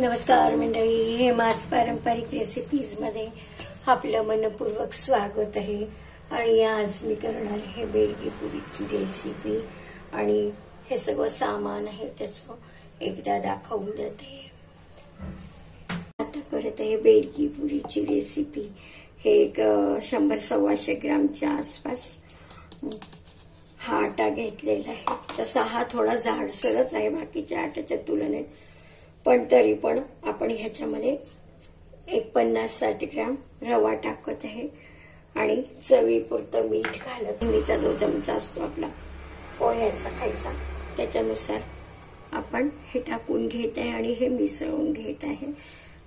नमस्कार मंडळी हे माझ पारंपरिक रेसिपीजमध्ये आपलं मनपूर्वक स्वागत आहे. आणि आज मी करणार आहे बेडगी पुरीची रेसिपी आणि हे सगळं सामान आहे त्याचं एकदा दाखवून देते. आता करत आहे बेडगी पुरीची रेसिपी हे एक शंभर सव्वाशे ग्रामच्या आसपास हा आटा घेतलेला आहे. तसा हा थोडा जाडसरच आहे बाकीच्या आट्याच्या तुलनेत पण तरी पण आपण ह्याच्यामध्ये एक पन्नास साठ ग्राम रवा टाकत आहे. आणि चवीपुरतं मीठ घालत मीचा जो चमचा असतो आपला पोह्याचा खायचा. त्याच्यानुसार आपण हे टाकून घेत आहे आणि हे मिसळून घेत आहे.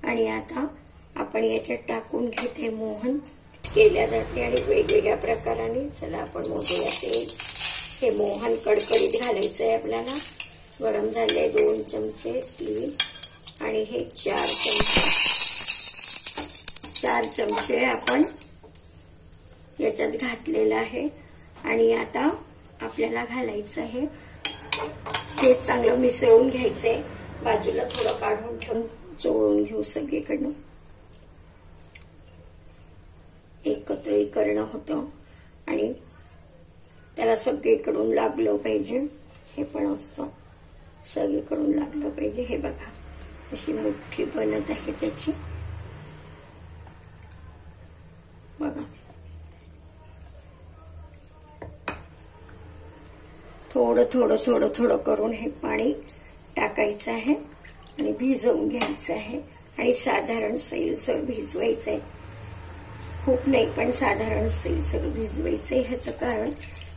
आणि आता आपण याच्यात टाकून घेत आहे मोहन. केल्या जाते आणि वेगवेगळ्या प्रकाराने चला आपण मोजूया तेल हे मोहन कडकडीत घालायचं आहे आपल्याला. गरम झाले दोन चमचे तीन. आणि हे चार चमचे. चार चमचे आपण याच्यात घातलेलं आहे. आणि आता आपल्याला घालायचं आहे. हे चांगलं मिसळून घ्यायचंय. बाजूला थोडं काढून ठेवून चोळून घेऊ सगळीकडनं. एकत्रीकरण होतं. आणि त्याला सगळीकडून लागलं पाहिजे. हे पण असतं. सगळीकडून लागलं पाहिजे. हे बघा. अशी मोठी बनत आहे त्याची. बघा. थोडं थोडं थोडं थोडं करून हे पाणी टाकायचं आहे आणि भिजवून घ्यायचं आहे. आणि साधारण सैलसर भिजवायचं आहे खूप नाही पण साधारण सैलसर भिजवायचं आहे ह्याचं कारण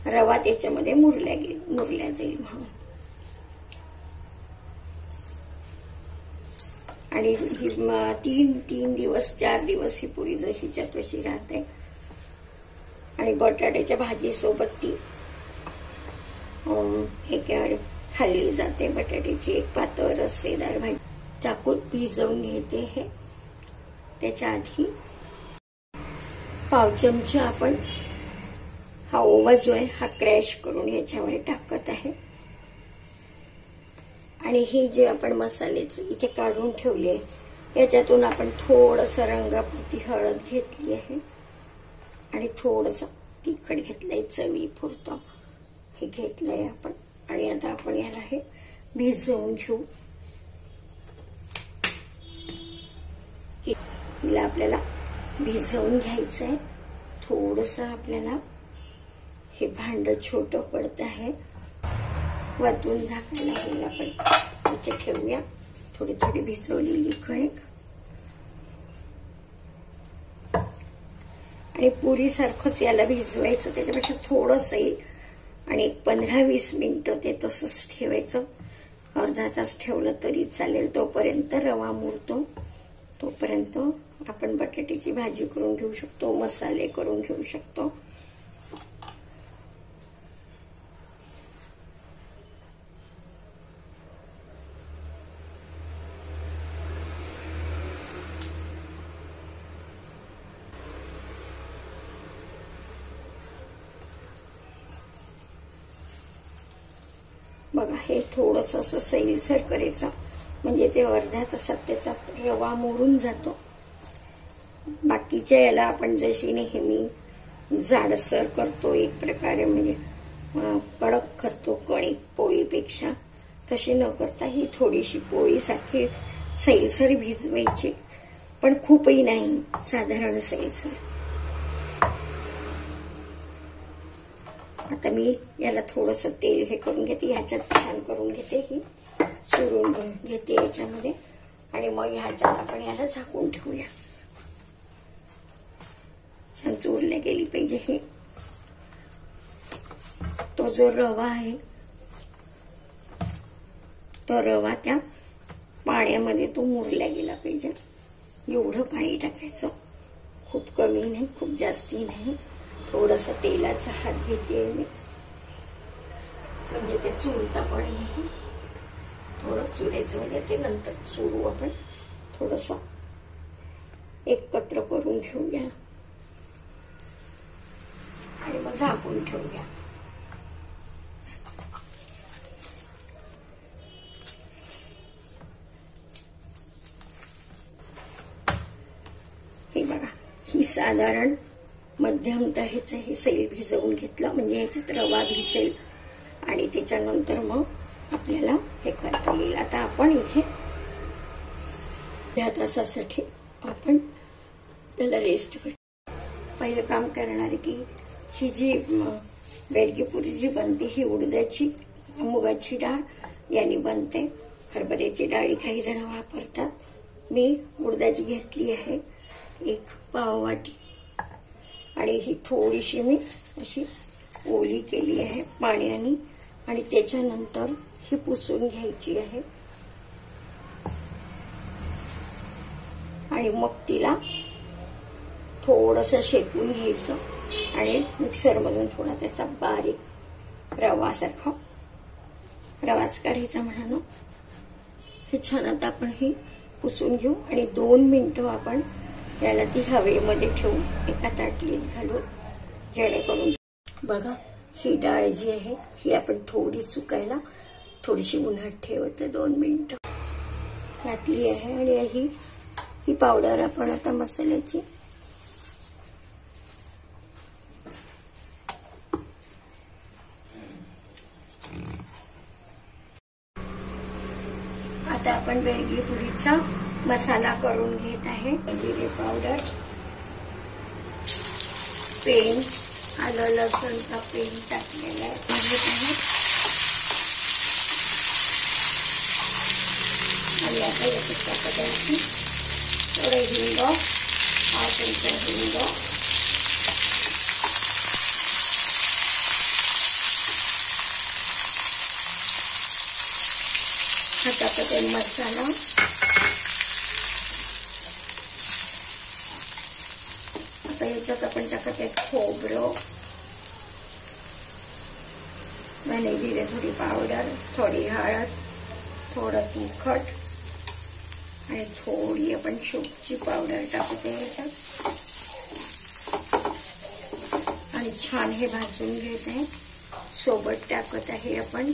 रवा त्याच्यामध्ये मुरल्या गेल मुरल्या जाईल म्हणून. आणि ही तीन तीन दिवस चार दिवस ही पुरी जशीच्या तशी राहते. आणि बटाट्याच्या भाजीसोबत ती हे काय खाल्ली जाते बटाट्याची एक पातळ रस्सेदार भाजी. टाकून भिजवून घेते हे. त्याच्या आधी पाव चमचा आपण हा ओवा जो आहे हा क्रॅश करून याच्यामध्ये टाकत आहे. आणि हे जे आपण मसालेच इथे काढून ठेवले याच्यातून आपण थोडस रंगापुरती हळद घेतली आहे. आणि थोडस तिखट घेतलंय चवी पुरतं हे घेतलंय आपण. आणि आता आपण याला हे भिजवून घेऊ. हिला आपल्याला भिजवून घ्यायचंय. थोडस आपल्याला हे भांड छोट पडत आहे. वतून झाकायला हे आपण इथे ठेवूया. थोडी थोडी भिजवलेली कणिक. आणि पुरी सारखंच याला भिजवायचं. त्याच्यापेक्षा थोडंसं येईल आणि एक पंधरा वीस मिनिटं ते तसंच ठेवायचं. अर्धा तास ठेवलं तरी चालेल. तोपर्यंत रवा मुरतो. तोपर्यंत आपण बटाट्याची भाजी करून घेऊ शकतो. मसाले करून घेऊ शकतो. बघा हे थोडस असं सैलसर करायचं म्हणजे ते अर्ध्या तासात त्याचा रवा मोरून जातो. बाकीच्या याला आपण जशी नेहमी जाडसर करतो एक प्रकारे म्हणजे कडक करतो कणिक पोळीपेक्षा तशी न करता ही थोडीशी पोळीसारखी सैलसर भिजवायची. पण खूपही नाही साधारण सैलसर. आता मी याला थोडस तेल हे करून घेते ह्याच्यात छान करून घेते ही. चुरून घेते याच्यामध्ये. आणि मग ह्याच्यात आपण याला झाकून ठेवूया. छान चुरल्या गेली पाहिजे हे. तो जो रवा आहे तो रवा त्या पाण्यामध्ये तो मुरल्या गेला पाहिजे. एवढं पाणी टाकायचं. खूप कमी नाही खूप जास्ती नाही. थोडासा तेलाचा हात घेते मी. म्हणजे ते चुरता पण थोडं चुरायचं म्हणजे ते नंतर चुरू आपण थोडस एकत्र करून घेऊया. आणि मग झाकून ठेवूया. हे बघा ही साधारण मध्यम दह्याचं हे सैल भिजवून घेतलं म्हणजे ह्याच्यात रवा भिजेल. आणि त्याच्यानंतर मग आपल्याला हे करता येईल. आता आपण इथे ह्या तासासाठी आपण त्याला रेस्ट करू. पहिलं काम करणार की ही जी बेडगीपुरी जी बनते ही उडद्याची मुगाची डाळ यांनी बनते. हरभऱ्याची डाळी काही जण वापरतात. मी उडदाची घेतली आहे. एक पाववाटी. आणि ही थोडीशी मी अशी ओली केली आहे पाण्याने. आणि त्याच्यानंतर ही पुसून घ्यायची आहे. आणि मग तिला थोडस शेकून घ्यायचं आणि मिक्सरमधून थोडा त्याचा बारीक रवासारखा रवाच काढायचा म्हणा हे छान आता आपण ही पुसून घेऊ आणि दोन मिनिटं आपण याला ती हवेमध्ये ठेवून एका ताटलीत घालून जेणेकरून बघा ही डाळ जी आहे ही आपण थोडी सुकायला थोडीशी उन्हात ठेवते दोन मिनिट. घातली आहे आणि ही ही पावडर आपण आता मसाल्याची आता आपण बेडगी पुरीचा मसाला करून घेत आहे. जिरे पावडर पेन आलं लसूणचा पेन टाकलेला घेत आहे. आणि आता टाकत आहे थोडं हिंग हा चमचा हिंग. हा मसाला याच्यात आपण टाकत आहे खोबरं. धने जिरे थोडी पावडर थोडी हळद थोडं तिखट. आणि थोडी आपण शुकची पावडर टाकत आहे याच्यात. आणि छान हे भाजून घेत. आहे सोबत टाकत आहे आपण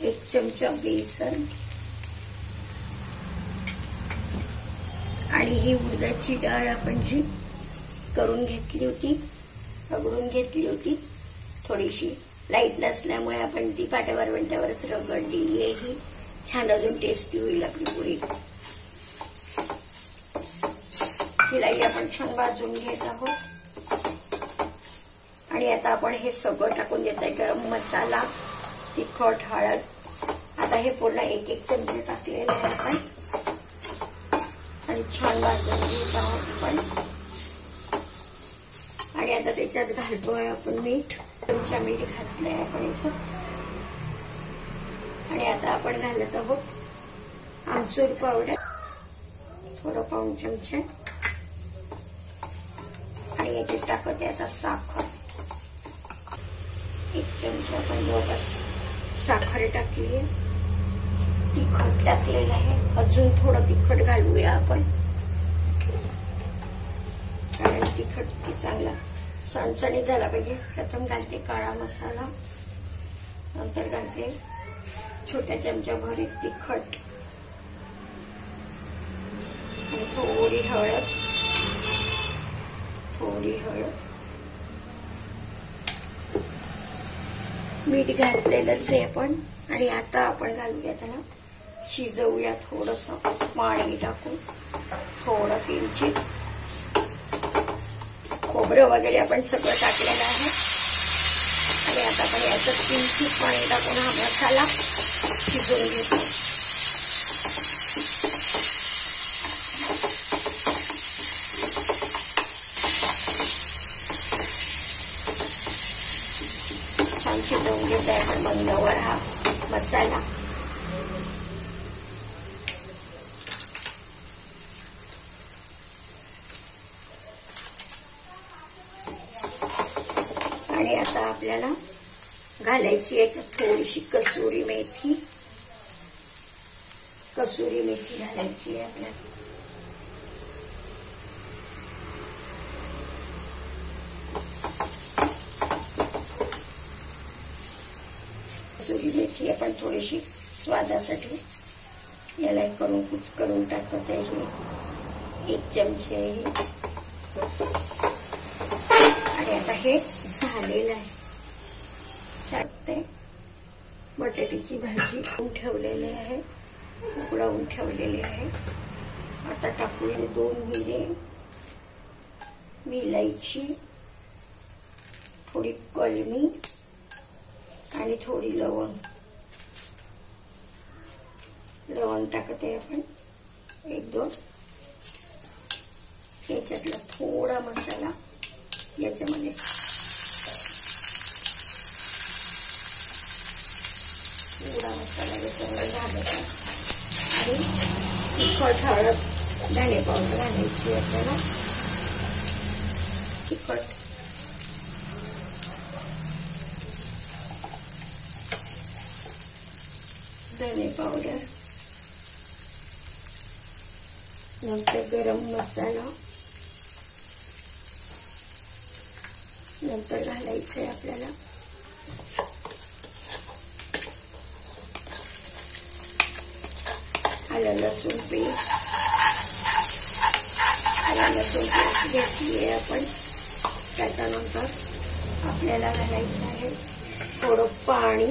एक चमचा बेसन. आणि ही उडदाची डाळ आपण जी करून घेतली होती. रगडून घेतली होती. थोडीशी लाइट नसल्यामुळे आपण ती पाट्यावर वंट्यावरच रगडलेली आहे. ही छान अजून टेस्टी होईल आपली पोळी. तिलाही आपण छान भाजून घेत आहोत. आणि आता आपण हे सगळं टाकून देत आहे गरम मसाला तिखट हळद. आता हे पूर्ण एक एक चमचे टाकलेले आहे आपण. आणि छान भाजून घेत आहोत आपण. त्याच्यात घालतोय आपण मीठ. चमचा मीठ घातलंय आपण इथं. आणि आता आपण घालत आहोत आमचूर पावडर. थोडं पाऊन चमचे. आणि याच्यात टाकत आता साखर. एक चमचा आपण जवळपास साखर टाकली आहे. तिखट टाकलेलं आहे. अजून थोडं तिखट घालूया आपण कारण तिखट ती चांगला सणसणी झाला पाहिजे प्रथम घालते काळा मसाला. नंतर घालते छोट्या चमच्याभर एक तिखट. आणि थोडी हळद. थोडी हळद. मीठ घातलेलंच आहे आपण आणि आता आपण घालूया त्याला शिजवूया थोडस. पाणी टाकून. थोडं किंचित. खोबरं वगैरे आपण सगळं आहे आणि आता टाकून हा, मसाला शिजवून घेत आहे आपण हा मसाला। आपल्याला घालायची याच्यात थोडीशी कसुरी मेथी. कसुरी मेथी घालायची आहे आपल्याला. कसुरी मेथी आपण थोडीशी स्वादासाठी याला करून कुच करून टाकत आहे एक चमचे आहे आणि आता हे झालेलं आहे. शाकते बटाट्याची भाजी ठेवलेली आहे. उकडवून ठेवलेली आहे. आता टाकूया दोन मिरे इलायची. थोडी कलमी. आणि थोडी लवंग. लवंग टाकते आपण. एक दोन. याच्यातला थोडा मसाला याच्यामध्ये. थोडा मसाला याच्यामध्ये घालायचा आणि तिखट हळद धणे पावडर घालायची आपल्याला तिखट धणे पावडर नंतर गरम मसाला नंतर घालायचं आहे आपल्याला. आलं लसूण पेस्ट आलं लसूण पेस्ट घेतली आहे आपण त्याच्यानंतर आपल्याला घालायचं आहे थोडं पाणी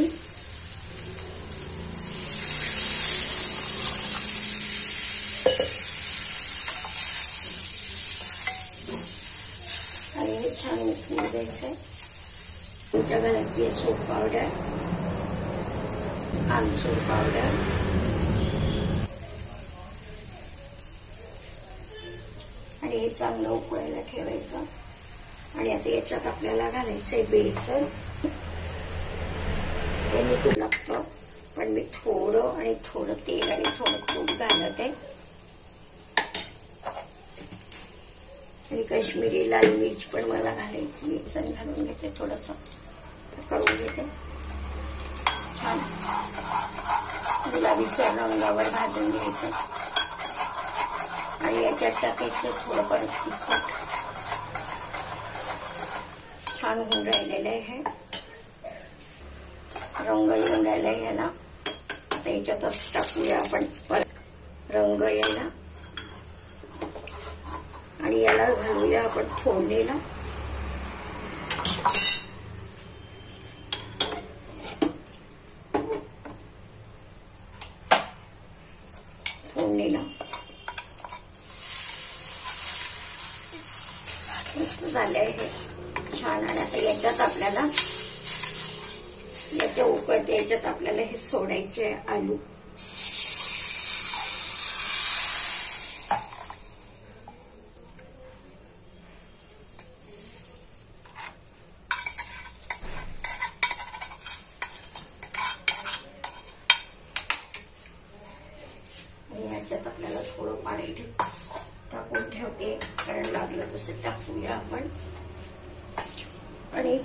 आणि हे छान उकळू द्यायचं आहे सोप पावडर हे चांगलं उकळायला ठेवायचं. आणि आता याच्यात आपल्याला घालायचं आहे बेसन. ते मी तूप लागतं पण मी थोडं आणि थोडं तेल आणि थोडं तूप घालत. आहे आणि काश्मीरी लाल मिरच पण मला घालायची बेसन घालून घेते थोडस. करून घेते. छान. गुलाबीसर रंगावर भाजून घ्यायचं. आणि याच्यात टाकायचं थोडं तिखट. छान होऊन राहिलेलं आहे. रंग येऊन राहिला याला. आता याच्यातच टाकूया आपण. रंग यायला आणि याला घालूया आपण फोडणीला फोडणीला मस्त झाले आहे छान आणि आता याच्यात आपल्याला याच्या उकळते याच्यात आपल्याला हे सोडायचे आलू. आणि याच्यात आपल्याला थोडं पाणी टाकून ठेवते. कारण लागलं तसं टाकूया आपण. आणि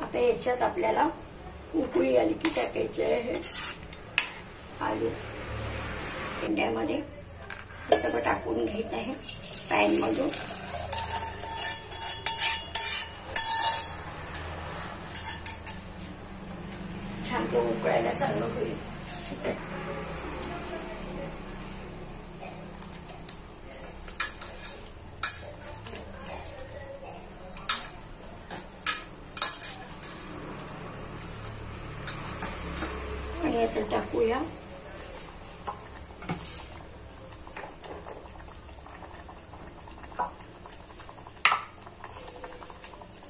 आता याच्यात आपल्याला उकळी आली की टाकायचे आहे. आलू. पेंड्यामध्ये हे सगळं टाकून घेत आहे. पॅन मधून. छान ते उकळायला चांगलं होईल आणि आता टाकूया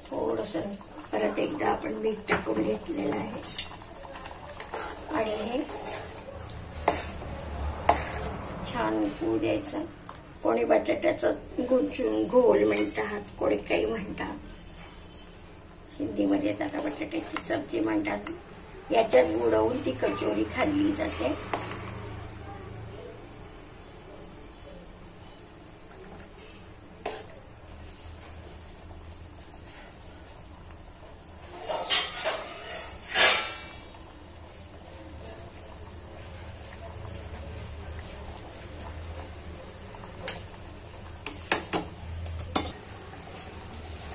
थोडस परत एकदा आपण मीठ टाकून घेतलेलं आहे आणि हे छान उकळू द्यायचं. कोणी बटाट्याचं गुंचून घोल म्हणतात कोणी काही म्हणतात. हिंदीमध्ये त्याला बटाट्याची सब्जी म्हणतात. याच्यात बुडवून ती कचोरी खाल्ली जाते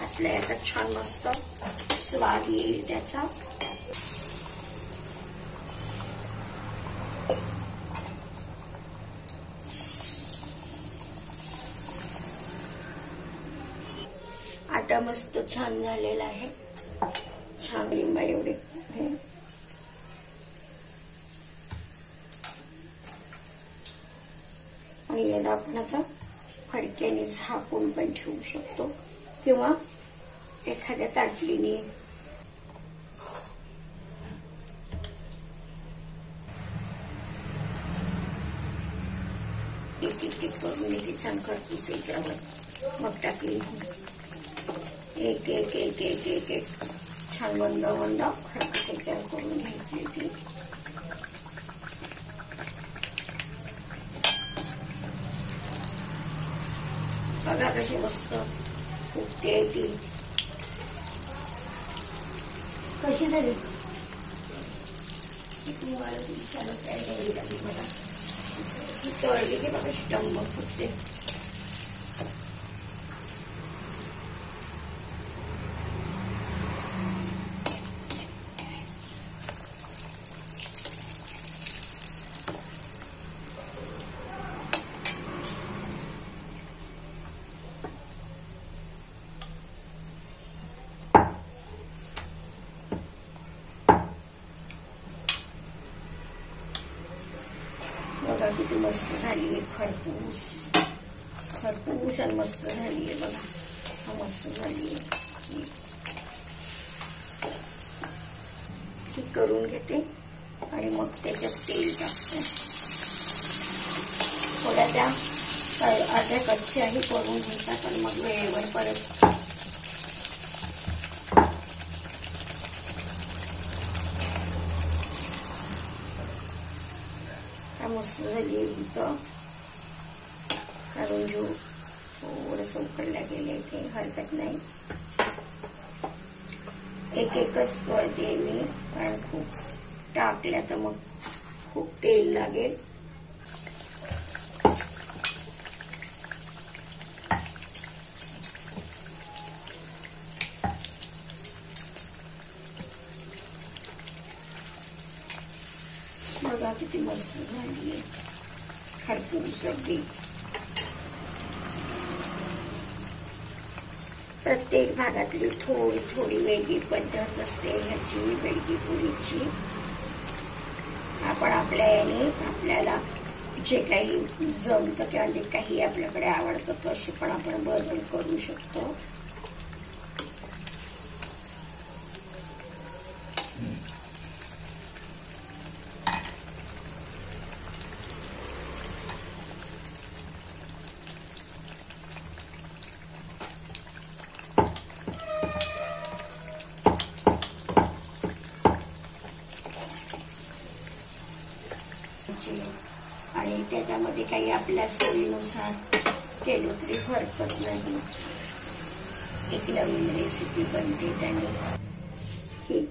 आपल्या याच्यात छान मस्त स्वाद येईल त्याचा. आटा मस्त छान झालेला आहे. छान लिंबा एवढे. आणि याला आपण आता फडक्याने झाकून पण ठेवू शकतो. किंवा एखाद्या ताटलीने एक एक एक करून एक छान खरपूस याच्यावर मग टाकली एक एक एक एक एक एक छान बंद बंद खरपूस याच्यावर करून घ्यायची ती बघा कशी मस्त फुगते ती कशी झाली किती मला तुझी छान तयारी लागली मला तळली की बघा स्टंब फुटते बघा किती मस्त झाली आहे खरपूस छान मस्त झाली आहे बघा मस्त झाली ही करून घेते आणि मग त्याच्यात तेल टाकते थोड्या त्या अर्ध्या कच्च्याही करून घेतात आणि मग वेळेवर परत मस्त झाली इथं काढून घेऊ उकडल्या गेले ते हरकत नाही। एक एकच तळते मी तर मग खूप तेल किती मस्त झाली आहे प्रत्येक भागातली थोडी थोडी वेगळी पद्धत असते ह्याची वेगळी पुरीची. आपण आपल्या याने आपल्याला जे काही जमतं किंवा जे काही आपल्याकडे आवडतं तसे पण आपण बदल करू शकतो. आपल्या सोयीनुसार केलं तरी हरकत नाही. एक नवीन रेसिपी बनते त्याने. ही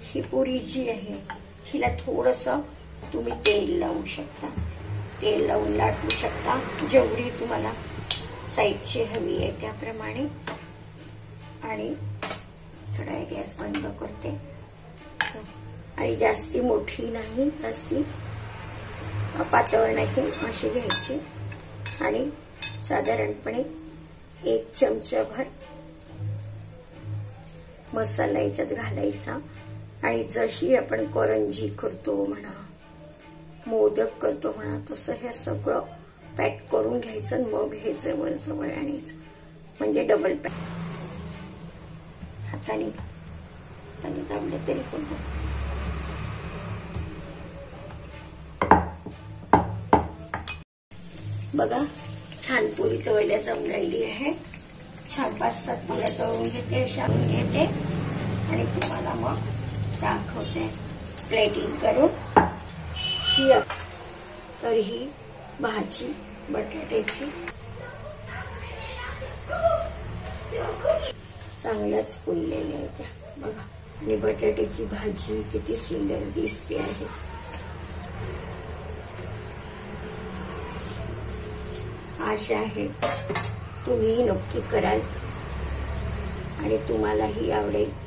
ही पुरी जी आहे हिला थोडस तुम्ही तेल लावू शकता. तेल लावून लाटू शकता. जेवढी तुम्हाला साईजची हवी आहे त्याप्रमाणे. आणि थोडा गॅस बंद करते. आणि जास्ती मोठी नाही जास्ती पातळ नाही अशी घ्यायची. आणि साधारणपणे एक चमचाभर मसाला याच्यात घालायचा. आणि जशी आपण करंजी करतो म्हणा मोदक करतो म्हणा तसं हे सगळं पॅक करून घ्यायचं मग हे जवळ जवळ आणायचं. म्हणजे डबल पॅक हाताने हाताने दाबलं तरी पण बघा छान पुरी तळल्या जम राहिली आहे. छान पाच सात पुऱ्या तळून घेते अशा घेते. आणि तुम्हाला मग दाखवते प्लेटिंग करून. ही तर ही भाजी बटाट्याची. चांगल्याच फुललेल्या आहेत त्या. बघा आणि बटाट्याची भाजी किती सुंदर दिसते आहे. आशा आहे. तुम्हीही नक्की कराल. आणि तुम्हालाही आवडेल.